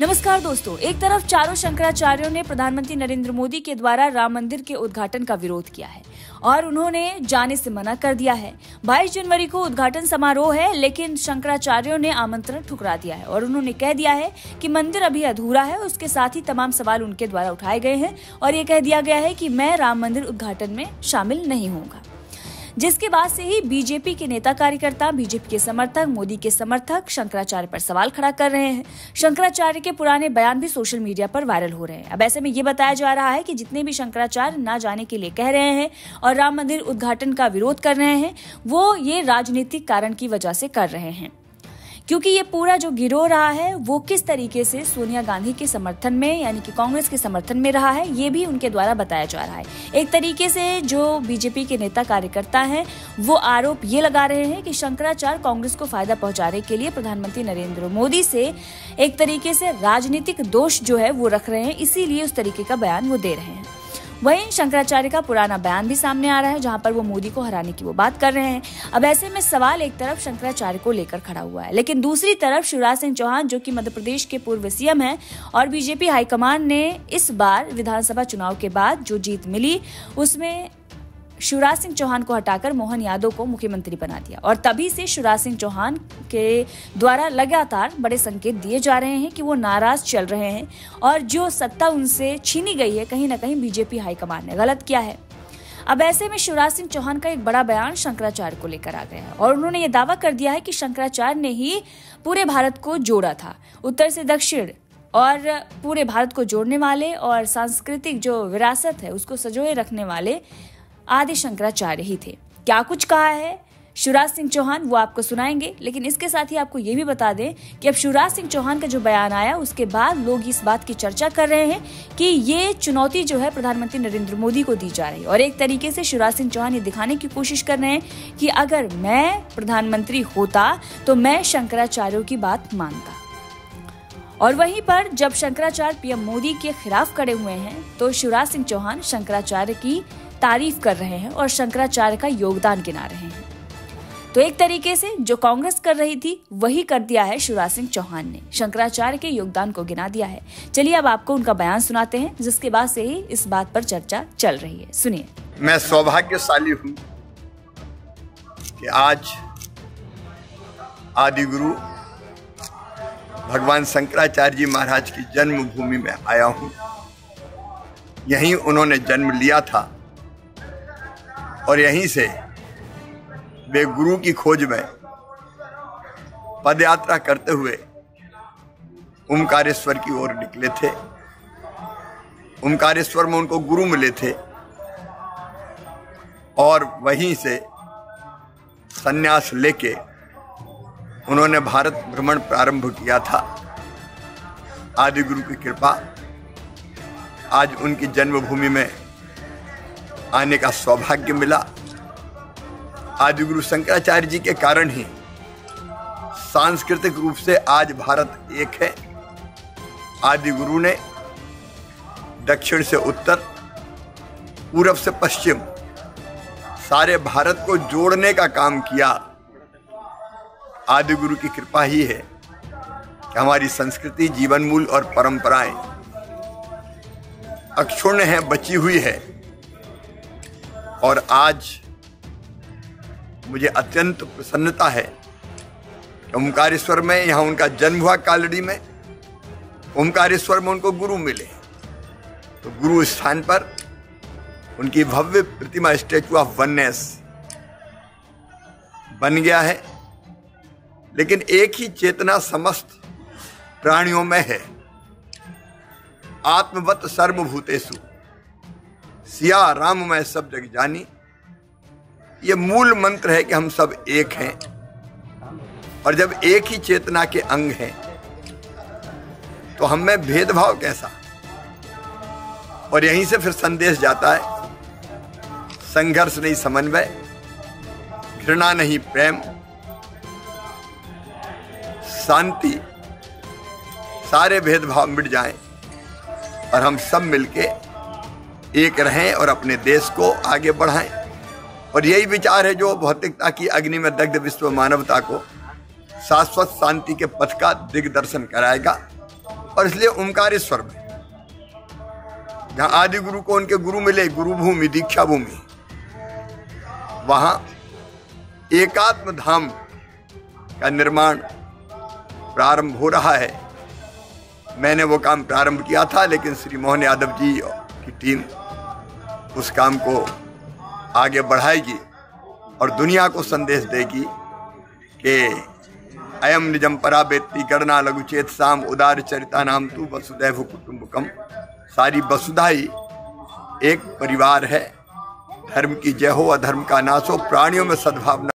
नमस्कार दोस्तों, एक तरफ़ चारों शंकराचार्यों ने प्रधानमंत्री नरेंद्र मोदी के द्वारा राम मंदिर के उद्घाटन का विरोध किया है और उन्होंने जाने से मना कर दिया है। 22 जनवरी को उद्घाटन समारोह है, लेकिन शंकराचार्यों ने आमंत्रण ठुकरा दिया है और उन्होंने कह दिया है कि मंदिर अभी अधूरा है, उसके साथ ही तमाम सवाल उनके द्वारा उठाए गए हैं और ये कह दिया गया है कि मैं राम मंदिर उद्घाटन में शामिल नहीं होगा जिसके बाद से ही बीजेपी के नेता कार्यकर्ता, बीजेपी के समर्थक, मोदी के समर्थक शंकराचार्य पर सवाल खड़ा कर रहे हैं। शंकराचार्य के पुराने बयान भी सोशल मीडिया पर वायरल हो रहे हैं। अब ऐसे में ये बताया जा रहा है कि जितने भी शंकराचार्य न जाने के लिए कह रहे हैं और राम मंदिर उद्घाटन का विरोध कर रहे हैं, वो ये राजनीतिक कारण की वजह से कर रहे हैं। क्योंकि ये पूरा जो गिरोह रहा है, वो किस तरीके से सोनिया गांधी के समर्थन में, यानी कि कांग्रेस के समर्थन में रहा है, ये भी उनके द्वारा बताया जा रहा है। एक तरीके से जो बीजेपी के नेता कार्यकर्ता हैं, वो आरोप ये लगा रहे हैं कि शंकराचार्य कांग्रेस को फ़ायदा पहुँचाने के लिए प्रधानमंत्री नरेंद्र मोदी से एक तरीके से राजनीतिक दोष जो है, वो रख रहे हैं, इसीलिए उस तरीके का बयान वो दे रहे हैं। वहीं शंकराचार्य का पुराना बयान भी सामने आ रहा है, जहाँ पर वो मोदी को हराने की वो बात कर रहे हैं। अब ऐसे में सवाल एक तरफ़ शंकराचार्य को लेकर खड़ा हुआ है, लेकिन दूसरी तरफ़ शिवराज सिंह चौहान, जो कि मध्य प्रदेश के पूर्व सीएम हैं, और बीजेपी हाईकमान ने इस बार विधानसभा चुनाव के बाद जो जीत मिली, उसमें शिवराज सिंह चौहान को हटाकर मोहन यादव को मुख्यमंत्री बना दिया। और तभी से शिवराज सिंह चौहान के द्वारा लगातार बड़े संकेत दिए जा रहे हैं कि वो नाराज़ चल रहे हैं और जो सत्ता उनसे छीनी गई है, कहीं ना कहीं बीजेपी हाईकमान ने गलत किया है। अब ऐसे में शिवराज सिंह चौहान का एक बड़ा बयान शंकराचार्य को लेकर आ गया है और उन्होंने ये दावा कर दिया है कि शंकराचार्य ने ही पूरे भारत को जोड़ा था। उत्तर से दक्षिण और पूरे भारत को जोड़ने वाले और सांस्कृतिक जो विरासत है, उसको सजोए रखने वाले आदि शंकराचार्य ही थे। क्या कुछ कहा है? शिवराज सिंह चौहान, वो आपको सुनाएँगे, लेकिन इसके साथ ही आपको ये भी बता दें कि अब शिवराज सिंह चौहान का जो बयान आया, उसके बाद लोग इस बात की चर्चा कर रहे हैं कि ये चुनौती जो है प्रधानमंत्री नरेंद्र मोदी को दी जा रही है। और एक तरीके से शिवराज सिंह चौहान ये दिखाने की कोशिश कर रहे हैं कि अगर मैं प्रधानमंत्री होता तो मैं शंकराचार्यों की बात मानता। और वहीं पर जब शंकराचार्य पीएम मोदी के खिलाफ खड़े हुए हैं तो शिवराज सिंह चौहान शंकराचार्य की तारीफ़ कर रहे हैं और शंकराचार्य का योगदान गिना रहे हैं। तो एक तरीके से जो कांग्रेस कर रही थी, वही कर दिया है शिवराज सिंह चौहान ने। शंकराचार्य के योगदान को गिना दिया है। चलिए अब आपको उनका बयान सुनाते हैं, जिसके बाद से ही इस बात पर चर्चा चल रही है। सुनिए। मैं सौभाग्यशाली हूँ कि आज आदि गुरु भगवान शंकराचार्य जी महाराज की जन्मभूमि में आया हूँ। यहीं उन्होंने जन्म लिया था। और यहीं से वे गुरु की खोज में पद यात्रा करते हुए ओमकारेश्वर की ओर निकले थे। ओमकारेश्वर में उनको गुरु मिले थे। और वहीं से सन्यास लेके उन्होंने भारत भ्रमण प्रारंभ किया था। आदि गुरु की कृपा आज उनकी जन्मभूमि में आने का सौभाग्य मिला। आदि गुरु शंकराचार्य जी के कारण ही सांस्कृतिक रूप से आज भारत एक है। आदि गुरु ने दक्षिण से उत्तर, पूरब से पश्चिम, सारे भारत को जोड़ने का काम किया। आदि गुरु की कृपा ही है कि हमारी संस्कृति जीवन मूल और परंपराएँ अक्षुण्ण है, बची हुई है। और आज मुझे अत्यंत प्रसन्नता है ओंकारेश्वर में, यहाँ उनका जन्म हुआ कालड़ी में, ओंकारेश्वर में उनको गुरु मिले। तो गुरु स्थान पर उनकी भव्य प्रतिमा स्टेचू ऑफ़ वननेस बन गया है। लेकिन एक ही चेतना समस्त प्राणियों में है। आत्मवत सर्वभूतेषु। सिया राम मैं सब जग जानी। ये मूल मंत्र है कि हम सब एक हैं। और जब एक ही चेतना के अंग हैं तो हम में भेदभाव कैसा? और यहीं से फिर संदेश जाता है, संघर्ष नहीं समन्वय, घृणा नहीं प्रेम, शांति, सारे भेदभाव मिट जाएँ, और हम सब मिलके एक रहें और अपने देश को आगे बढ़ाएँ। और यही विचार है जो भौतिकता की अग्नि में दग्ध विश्व मानवता को शाश्वत शांति के पथ का दिग्दर्शन कराएगा और इसलिए ओंकारेश्वर में, जहाँ आदि गुरु को उनके गुरु मिले गुरु भूमि दीक्षा भूमि वहाँ एकात्म धाम का निर्माण प्रारंभ हो रहा है। मैंने वो काम प्रारंभ किया था, लेकिन श्री मोहन यादव जी की टीम उस काम को आगे बढ़ाएगी और दुनिया को संदेश देगी कि अयम निजम परा बेती गणना लघु चेत साम उदार चरिता नाम तू वसुदैव कुटुम्बकम। सारी वसुधा ही एक परिवार है। धर्म की जय हो, अधर्म का नाश हो, प्राणियों में सद्भावना